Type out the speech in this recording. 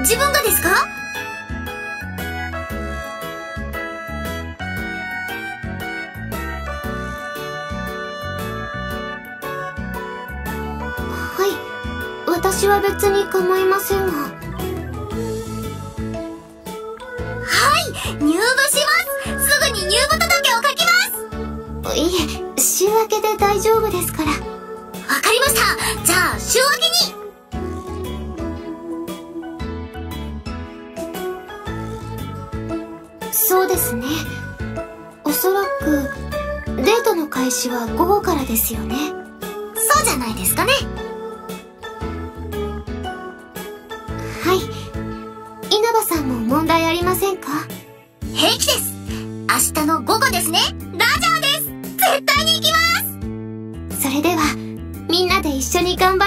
自分がですか？はい私は別に構いませんが。はい入部します。すぐに入部届を書きます。いえ週明けで大丈夫ですから。わかりました。じゃあ週明けにそうですね。おそらくデートの開始は午後からですよね。そうじゃないですかね。はい。稲葉さんも問題ありませんか？平気です。明日の午後ですね。ラジャーです。絶対に行きます。それではみんなで一緒に頑張